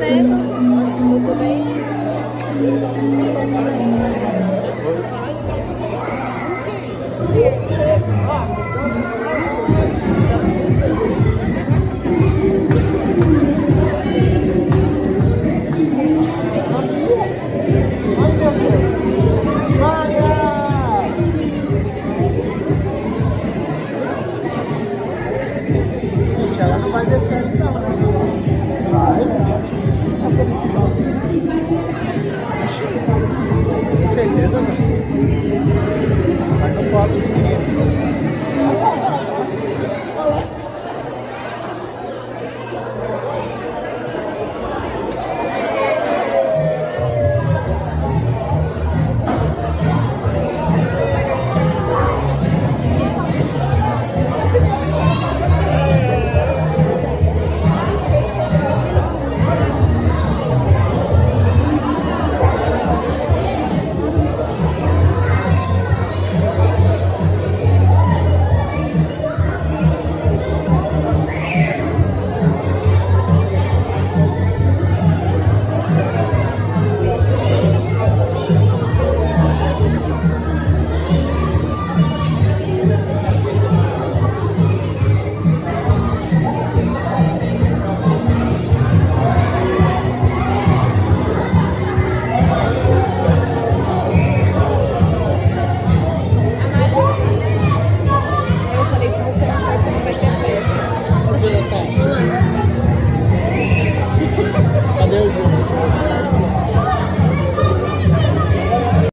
cedo. Gente, ela não vai descer, não. certeza, velho.